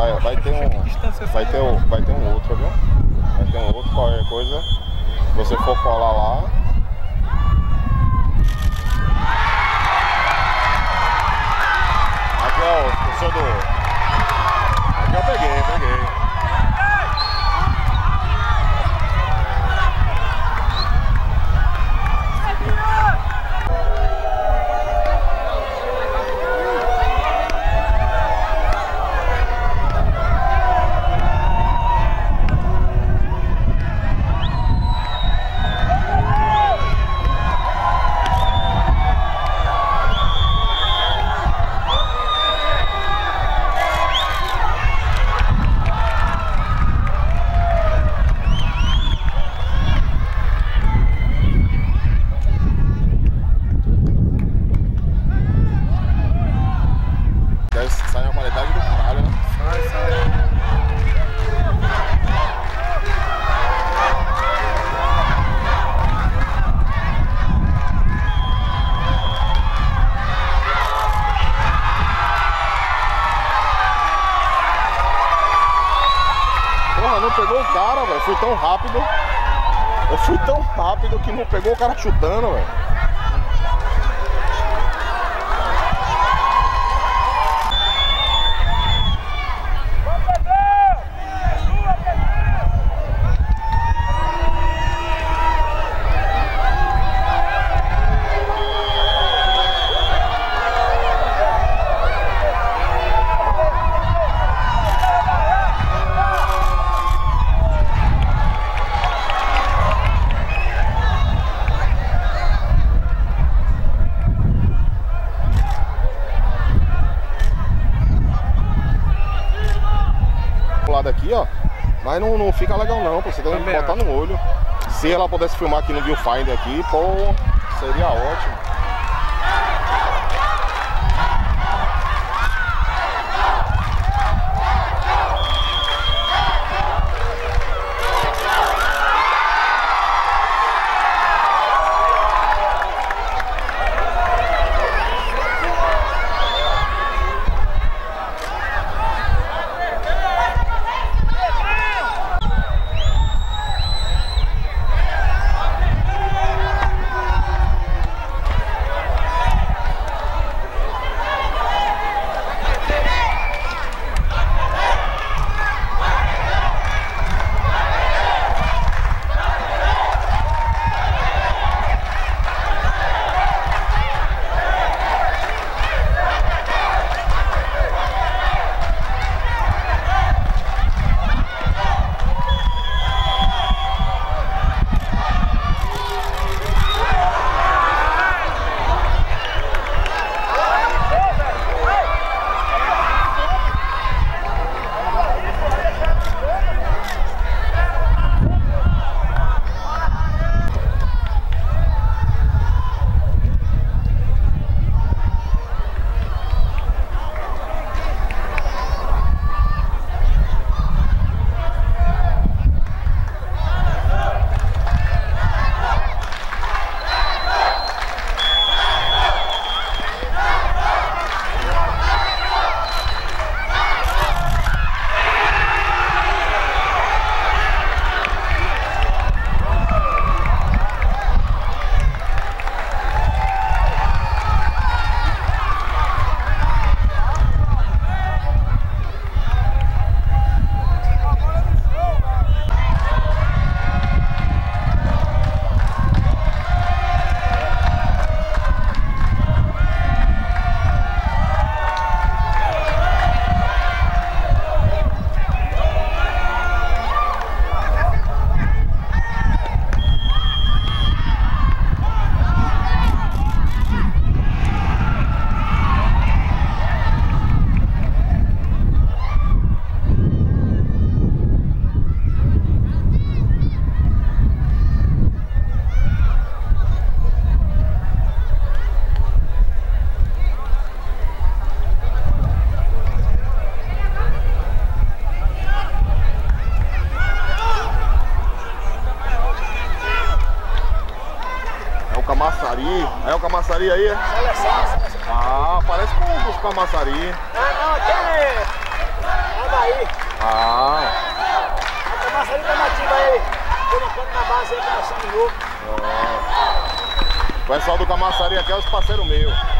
vai, vai ter um. Vai ter, um, vai ter um outro, viu? Vai ter um outro, qualquer coisa. Se você for colar lá. Aqui é o torcedor. Aqui Não pegou o cara, velho. Fui tão rápido. Eu fui tão rápido que não pegou o cara chutando, velho. Pro lado aqui, ó. Mas não, não fica legal não, pô. Você tem que Também botar no olho. Se ela pudesse filmar aqui no viewfinder aqui, pô, seria ótimo. aí? É o Camaçari aí? É? Ah, parece com os Camaçari. Ah, não, aquele. aí. Ah. O Camaçari tá nativo aí. Por enquanto na base aí, coração o novo. O pessoal do Camaçari aqui é os parceiros meus.